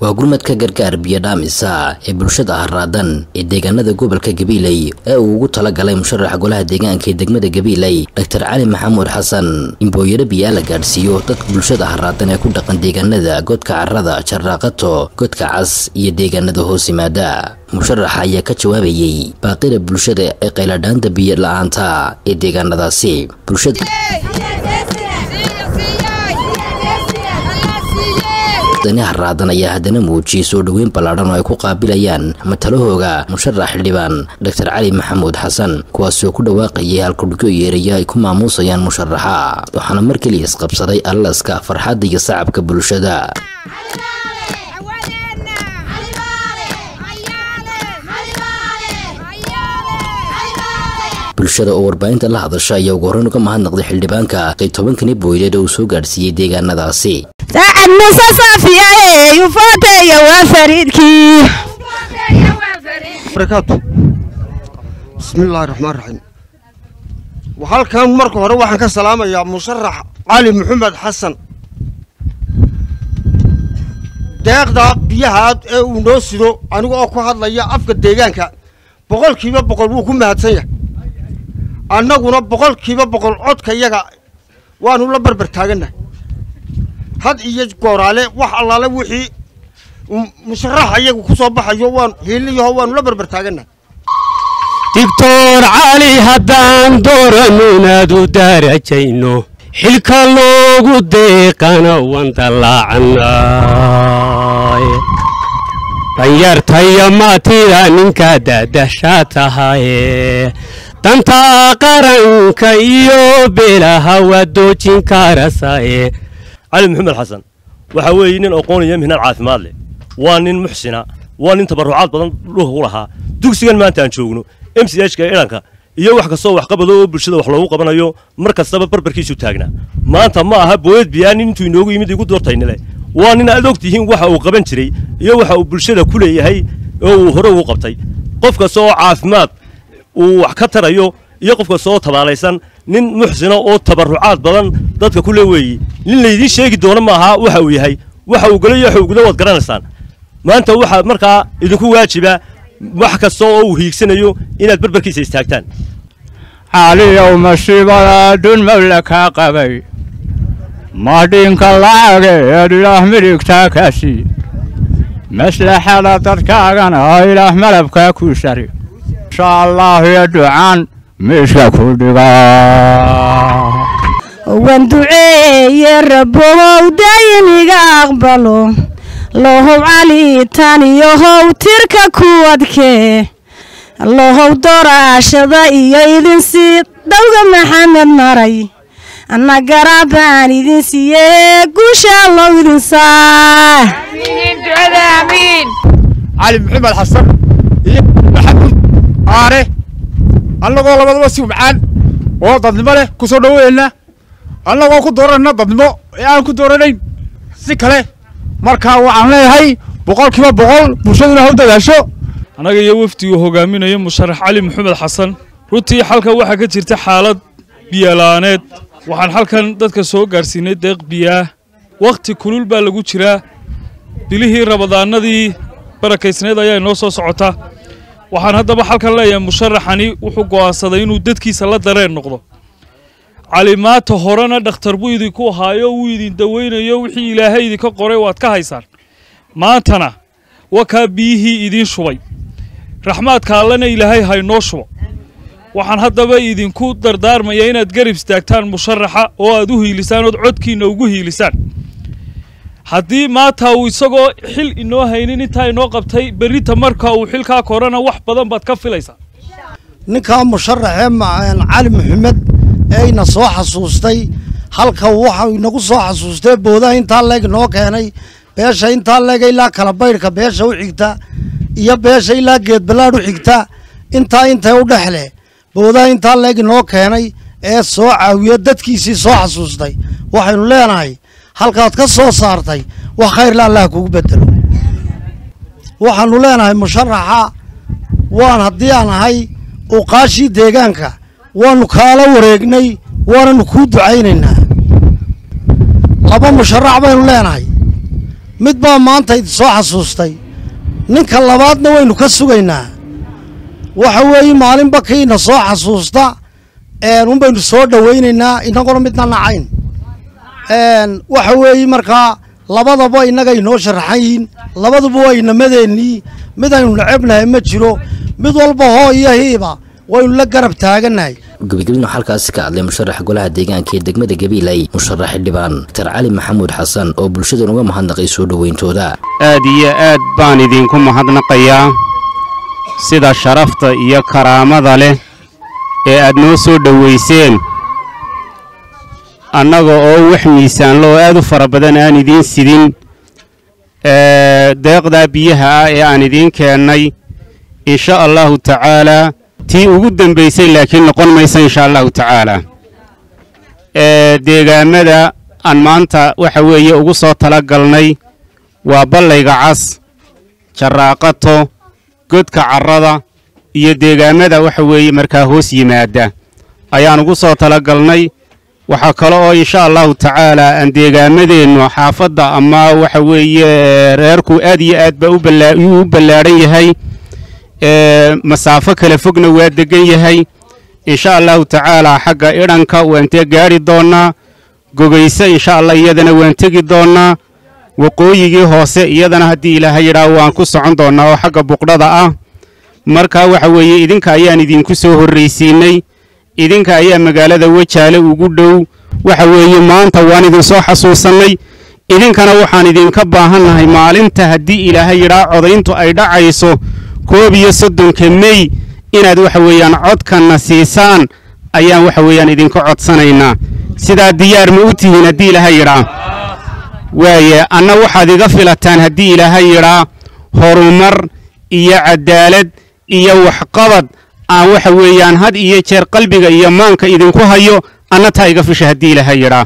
waa gurmadka gargaar biyo dhaamisa ee bulshada haraadan ee deegaanada gobolka gabiiley ee uu ugu talagalay musharaxa golaha deegaanka ee degmada gabiiley doctor cali maxamuud xasan in booyaro biyaa la gaadhsiiyo dadka bulshada haraadan ee ku dhaqan deegaanada godka carrada jarraaqato godka cas iyo deegaanada hoos yimaada. Musharaxa ayaa ka jawaabayey baaqida bulshada ee qayladhaanta biyo la'aanta ee deegaanadaasi bulshada dani haraadan ayaa haddana muujiyey soo dhoweyn ballaadhan oo ay ku qaabilayaan matalahooga musharax xildhibaan. Doctor cali maxamuud xasan kuwaasoo ku dhawaaqayay halkudhigyo yeerayo ay ku maamuusayaan musharaxa waxaana mar keliya isqabsaday allaska farxadda iyo sacabka bulshada. Bulshada oo warbaahinta la hadasha ayaa ugu horreyn uga mahadnaqday xildhibaanka qayb tobankani booyleed oo uu soo gaadhsiiyey deegaanadaasi saacad muuse saafiyaye yufooteeya waa fariidkii barakaatu bismillaahi raxmaan raxiim halkan marka hore waxaan ka salaamayaa musharax cali maxamed xasan deeqda biyahaad ee uu noo sido aniga oo ku hadlaya afka deegaanka boqolkiiba boqol wuu ku mahadsan yahay. Annaguna boqolkiiba boqol codka yaga waanu la barbar taagannahay had iyo gooraale wax allaale wixii musharax ayagu ku soo baxayo waan hiiliyaho waanu la barbar taagannahay doctor cali haddaan doorano inaad u daarajayno. Xilka loogu deeqana waan dallaacannay danyartaya maatida ninkaa daadashaa tahaye. Danta qaranka iyo beelaha waa doojin karasaye cali maxamed xasan waxaa weeye nin aqoonaya mihnaad caafimaad leh. Waa nin muxsina waa nin tabarrucaad badan dhulka ku lahaa. Dugsigan maanta aan joogno m c h ka idhanka iyo wax kastoo waxqabado oo bulshada wax loogu qabanayo mar kastaba barbarkiisu taagnaa maanta ma aha booyad biyaa nin intuu inoogu yimid igu doortaynile waa nin aad ogtihiin waxa uu qaban jiray iyo waxa uu bulshada ku leeyahay oo uu hore ugu qabtay. Qof kasta oo caafimaad uu wax ka tarayo iyo qof kasta oo tabaalaysan nin muxsina oo tabarrucaad badan dadka ku le weeye nin laydiin sheegi doono ma aha waxa uu yahay waxa uu galo iyo waxa uu gudo waad garanaysaan. Maanta waxaa markaa idinku waajiba wax kasta oo uu hiigsanayo inaad barbarkiisa istaagtaan. Caliyow masiibada adduun mawla kaa qabay madhinka lacageed ilaah midigtaa kaasi maslaxada dadkaagana ilaah malabkaa ku shari. Insha allah iyo ducaan miiska ku dhigaa waan duceeye rabbow dayniga aqbalo lohow cali taniyohow tirka kuwadkee lohow doraashada iyo idinsii dawga maxamed maray. Anna garaabaan idin siiyee guusha allow idinsaa cali maxamed xasan iyo maxamuud aare annagoo labadaba si ubcaan oo dadnimo leh ku soo dhoweyna annagoo ku dooranna dadnimo ee aan ku dooranayn. Si kale markaa waxaan leeyahay boqolkiiba boqol bulshaduna ha u dadaasho. Annaga iyo wafdigu hogaaminayo musharax cali maxamed xasan. Runtii xalkan waxaa ka jirta xaalad biyola'aaneed waxaan xalkan dadka soo gaadhsiinay deeq biyaah wakhti kulul baa lagu jiraa. Bilihii rabadaanadii barakaysneed ayaa inoo soo socota waxaan haddaba xalkan leeyahay musharaxani wuxuu go'aansaday inuu dadkiisa la dareen noqdo. Calimaata horena dhakhtar buu idinku ahaayo wuu idin daweynayo wixii ilaahay idinka qoray waad ka haysaan. Maantana wakaa biyihii idiin shubay. Raxmaadka allena ilaahay haynoo shubo. Waxaan haddaba idinku dardaarmaya inaad garib istaagtaan musharaxa oo aad u hiilisaan ood codkiinna ugu hiilisaan haddii maanta uu isagoo xil inoo haynin intaa inoo qabtay berrita marka uu xilkaa korana wax badan baad ka filaysaa. Ninkaa musharaxee cali maxamed ee ina soo xasuustay. Halka waxa inagu soo xasuustay boodaha intaa leeg inoo keenay. Beesha intaa leega ilaa kala baydhka beesha u xigta. Iyo beesha ilaa geedballaadh u xigta. Intaa intay u dhexle boodaha intaa leeg inoo keenay ee soo caawiya dadkiisii soo xasuustay. Waxaynu leenahay halkaad ka soo saartay wax khayrla allah kugu bedelo. Waxaanu leenahay musharaxa waan haddii aan ahay uqaashii deegaanka waanu kaala wareegnay waananu kuu ducaynaynaa. Laba musharax baynu leenahay. Mid baa maanta idi soo xasuustay. Ninka labaadna waynu ka sugaynaa. Waxa weeye maalinba kiina soo xasuusta unbaynu soo dhowaynaynaa inaguna midna nacayn waxa weeye markaa labadaba innaga inoo sharaxan yihiin labaduba waa inamadeenii mid aynu necebnahay ma jiro mid walba hoo iyo hiiba waynu la garab taagannahay. Gabagabadna halkaasi ka hadlay musharaxa golaha deegaanka ee degmada gabiiley musharax xildhibaan daktar cali maxamuud xasan oo bulshadan uga mahadnaqay soo dhowayntooda aad iyo aad baan idinku mahadnaqayaa sida sharafta iyo karaamada leh ee aad noo soo dhowayseen annaga oo wax miisaanlo oo aad u fara badan aan idiin sidin deeqdaa biyaha ah ee aan idiin keennay insha allahu tacaalaa tii ugu dembaysay laakiin noqon maysa insha allahu tacaalaa deegaamada aan maanta waxa weeye ugu soo tala galnay waa ballayga cas jarraaqato godka carrada iyo deegaamada waxa weeye markaa hoos yimaada. Ayaan ugu soo tala galnay waxaa kale oo insha allahu tacaalaa aan deegaamadeennu xaafadda ama waxa weeye reerku aad iyo aad baa u ballaadhan yahay masaafo kale fogna waa degan yahay. Insha allahu tacaalaa xagga idhanka waan tee gaadhi doonnaa gogayse insha allah iyadana waan tegi doonnaa waqooyigii hoose iyadana haddii ilaahay yidhaa waan ku socon doonnaa oo xagga buqdhada ah. Markaa waxa weeye idinka ayaan idinku soo horraysiinay idinka ayaa magaalada wajaale ugu dhow. Waxa weeye maanta waan idin soo xasuusannay. Idinkana waxaan idinka baahannahay maalinta haddii ilaahay yidhaa codayntu ay dhacayso koob iyo soddonka mey inaad waxa weeyaan codkanna siisaan ayaan waxa weeyaan idinka codsanaynaa. Sidaa diyaar ma u tihiin haddii ilaahay yidhaa waaye anna waxaad iga filataan haddii ilaahay yidhaa horumar iyo cadaalad iyo waxqabad aan waxa weeyaan had iyo jeer qalbiga iyo maanka idinku hayo anna taa iga fisha haddii ilaahay yidhaa